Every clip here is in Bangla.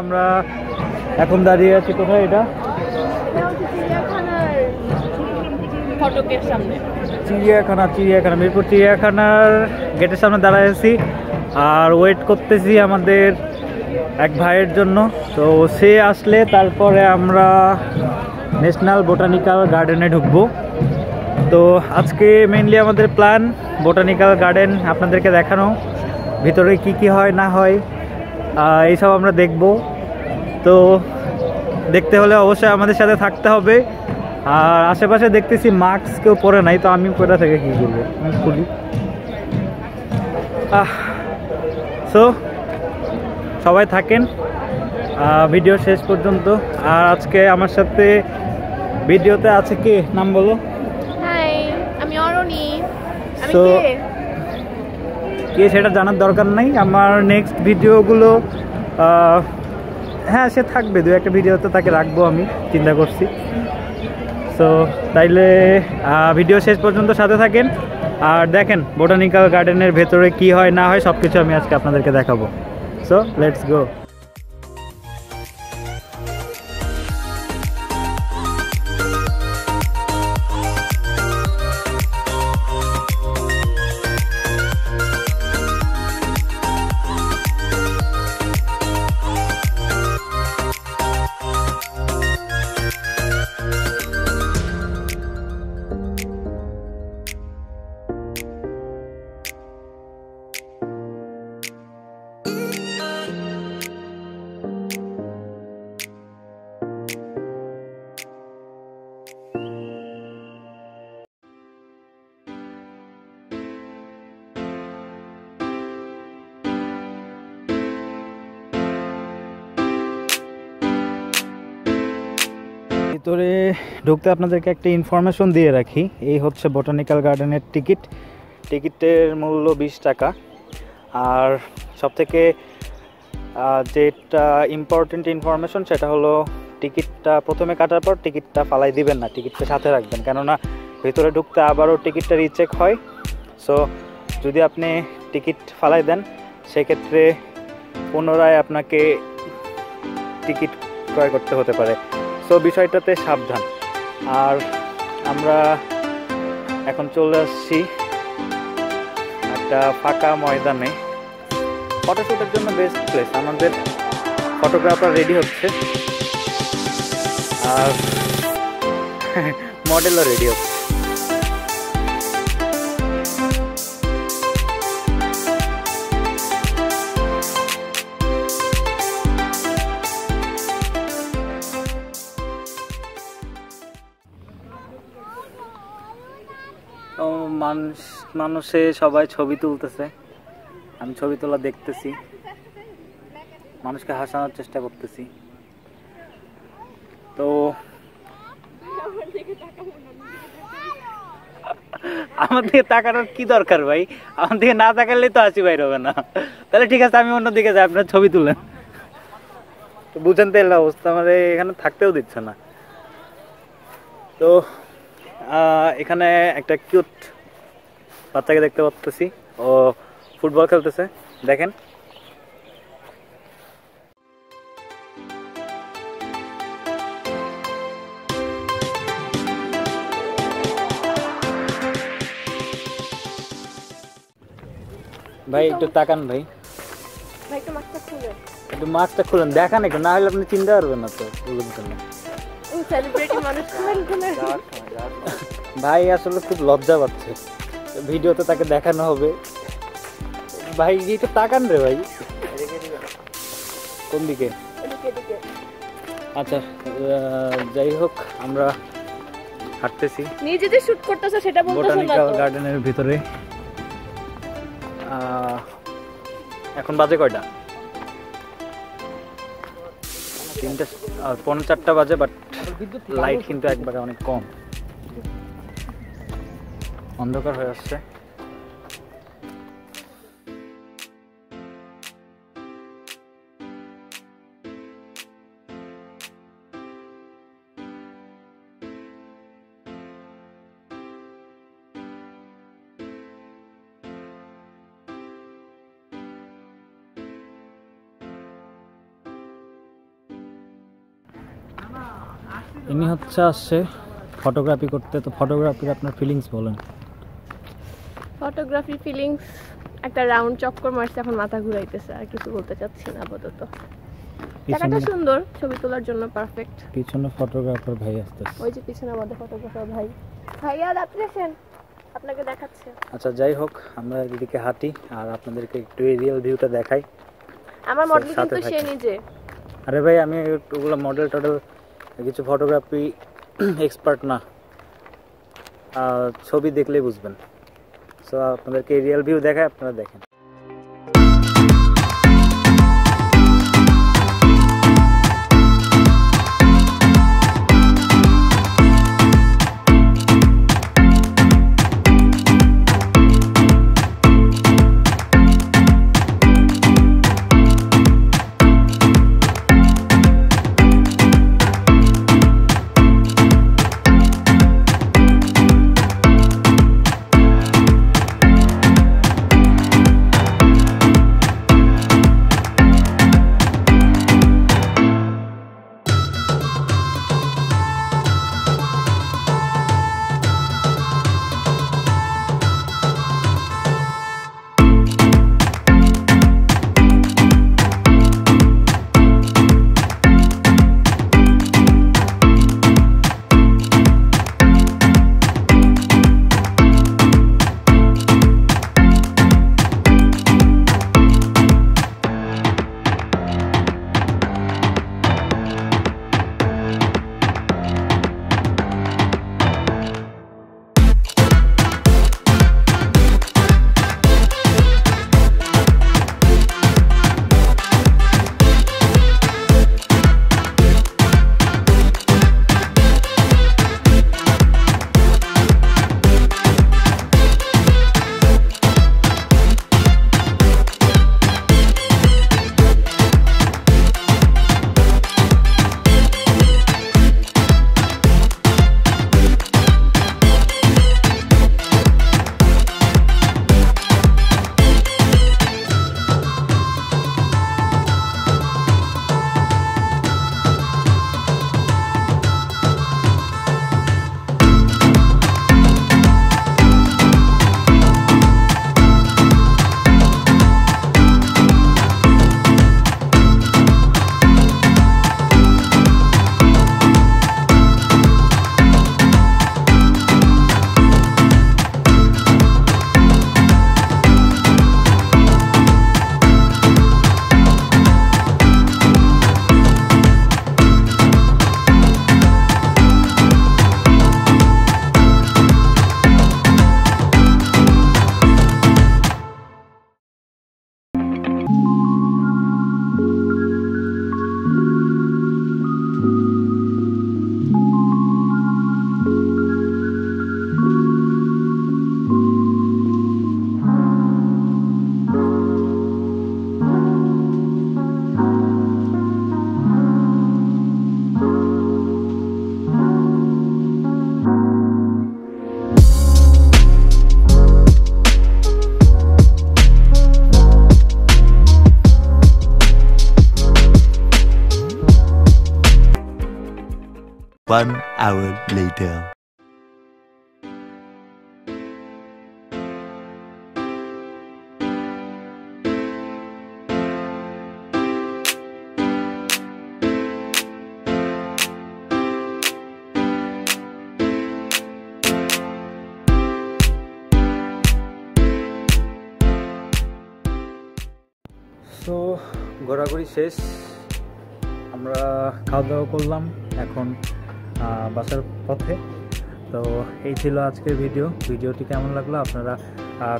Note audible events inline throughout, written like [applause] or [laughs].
আমরা এখন দাঁড়িয়ে আছি কোথায় এটা? সামনে। চিড়িয়াখানা চিড়িয়াখানা মিরপুর চিড়িয়াখানার গেটের সামনে দাঁড়ায় আছি। আর ওয়েট করতেছি আমাদের এক ভাইয়ের জন্য। তো সে আসলে তারপরে আমরা ন্যাশনাল বোটানিক্যাল গার্ডেনে ঢুকবো। তো আজকে মেইনলি আমাদের প্ল্যান বোটানিক্যাল গার্ডেন আপনাদেরকে দেখানো। ভিতরে কি কি হয় না হয় এইসব আমরা দেখব। তো দেখতে হলে অবশ্যই আমাদের সাথে থাকতে হবে। আর আশেপাশে দেখতেছি মাস্ক কেউ পরে নাই তো আমি কোথা থেকে কী করব? আমি খুলি। সো সবাই থাকেন। ভিডিও শেষ পর্যন্ত। আর আজকে আমার সাথে ভিডিওতে আছে কে? নাম বলো। হাই আমি অরণি। আমি কে? কে সেটা জানার দরকার নাই। আমার নেক্সট ভিডিওগুলো হ্যাঁ সে থাকবে, দু একটা ভিডিওতে তাকে রাখব আমি, চিন্তা করছি। সো তাইলে ভিডিও শেষ পর্যন্ত সাথে থাকেন। আর দেখেন বোটানিক্যাল গার্ডেনের ভেতরে কি হয়, না হয় সব কিছু আমি আজকে আপনাদেরকে দেখাবো। সো লেটস গো ভিতরে ঢুকতে আপনাদেরকে একটা ইনফরমেশন দিয়ে রাখি। এই হচ্ছে বোটানিক্যাল গার্ডেনের টিকিট টিকিটের মূল্য বিশ টাকা। আর সবথেকে যেটা ইম্পর্টেন্ট ইনফরমেশন সেটা হলো টিকিটটা প্রথমে কাটার পর টিকিটটা ফালাই দিবেন না টিকিটটা সাথে রাখবেন। কেননা ভিতরে ঢুকতে আবারও টিকিটটা রিচেক হয়। সো যদি আপনি টিকিট ফালাই দেন, সেক্ষেত্রে পুনরায় আপনাকে টিকিট ক্রয় করতে হতে পারে। সো বিষয়টাতে সাবধান। আর আমরা এখন চলে আসছি একটা ফাঁকা ময়দানে। ফটোশ্যুটের জন্য বেস্ট প্লেস আমাদের ফটোগ্রাফার রেডি হচ্ছে। আর মডেলও রেডি হচ্ছে। মানুষ মানুষে সবাই ছবি তুলতেছে। আমি ছবি তোলা দেখতেছি। মানুষকে হাসানোর চেষ্টা করতেছি। তো আমার দিকে তাকানোর কি দরকার ভাই? আমার দিকে না তাকালে তো হাসি বাইর হবে না। তাহলে ঠিক আছে, আমি অন্যদিকে যাই, আপনার ছবি তুলেন। তো বুঝেন তো এর অবস্থা, আমাদের এখানে থাকতেও দিচ্ছে না। তো এখানে একটা কিউট বাচ্চাকে দেখতে পাচ্ছি ও ফুটবল খেলতেছে। দেখেন। ভাই একটু তাকান ভাই। একটু মাস্কটা খুলেন। দেখান একটু না হলে আপনি চিনতে পারবেন না তো [laughs] ভাই আসলে খুব লজ্জা পাচ্ছে। ভিডিওতে তাকে দেখানো হবে। ভাই একটু তাকান রে ভাই। কোন দিকে? আচ্ছা যাই হোক আমরা হাঁটতেছি। নিজে যে শুট করতেছো সেটা বলতেছো না বোটানিক্যাল গার্ডেনের ভিতরে। এখন বাজে কয়টা? তিনটা আহ, পৌনে চারটা বাজে বাট লাইট কিন্তু একবারে অনেক কম। অন্ধকার হয়ে আসছে। ইনি হচ্ছে আসছে ফটোগ্রাফি করতে। তো ফটোগ্রাফির আপনার ফিলিংস বলেন। ফটোগ্রাফি ফিলিংস একটা রাউন্ড চক্কর মারছে এখন মাথা ঘুরাইতেছে আর কিছু বলতে চাচ্ছি না আপাতত। জায়গাটা সুন্দর ছবি তোলার জন্য পারফেক্ট পিছনে ফটোগ্রাফার ভাই আসতেছে। ওই যে পিছনে আমাদের ফটোগ্রাফার ভাই। ভাইয়া আসেন। আপনাকে দেখাচ্ছে। আচ্ছা যাই হোক আমরা এদিকে হাঁটি আর আপনাদেরকে একটু এরিয়াল ভিউটা দেখাই। আমার মডেল কিন্তু সে। নিজে। আরে ভাই আমি ওগুলো মডেল টডেল কিছু ফটোগ্রাফি এক্সপার্ট না। ছবি দেখলেই বুঝবেন। সো আপনাদেরকে রিয়েল ভিউ দেখায় আপনারা দেখেন। One hour later. সো ঘোরাঘুরি শেষ আমরা খাওয়া দাওয়া করলাম এখন বাসার পথে। তো এই ছিল আজকের ভিডিও। ভিডিওটি কেমন লাগল আপনারা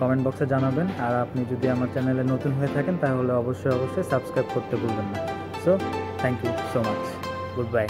কমেন্ট বক্সে জানাবেন। আর আপনি যদি আমার চ্যানেলে নতুন হয়ে থাকেন, তাহলে অবশ্যই অবশ্যই সাবস্ক্রাইব করতে ভুলবেন না। So thank you so much good bye